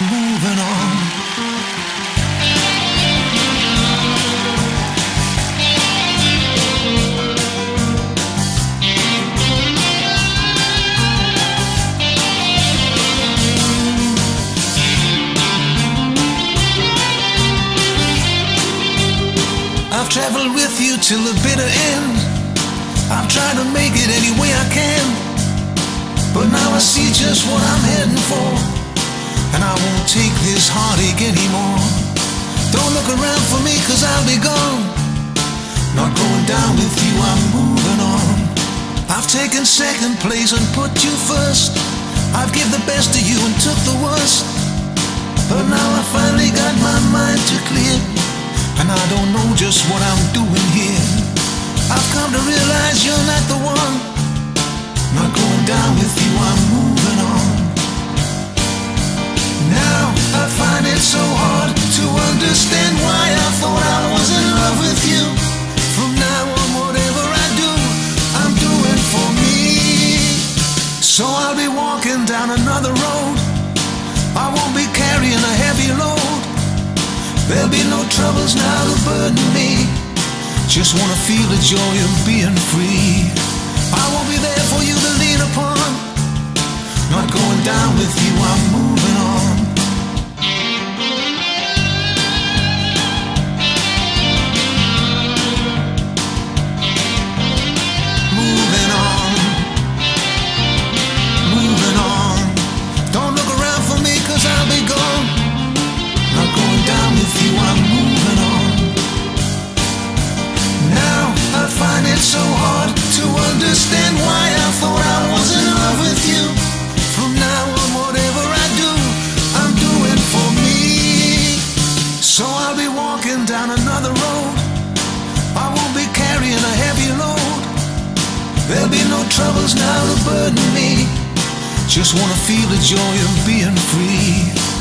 moving on. I've traveled with you till the bitter end. I've tried to make it any way I can. But now I see just what I'm heading for. And I won't take this heartache anymore. Don't look around for me, cause I'll be gone. Not going down with you, I'm moving on. I've taken second place and put you first. I've give the best to you and took the worst. But now I finally got my mind to clear. And I don't know just what I'm doing here. I've come to realize you're not the So I'll be walking down another road. I won't be carrying a heavy load. There'll be no troubles now to burden me. Just wanna feel the joy of being free. I'll be walking down another road. I won't be carrying a heavy load. There'll be no troubles now to burden me. Just wanna feel the joy of being free.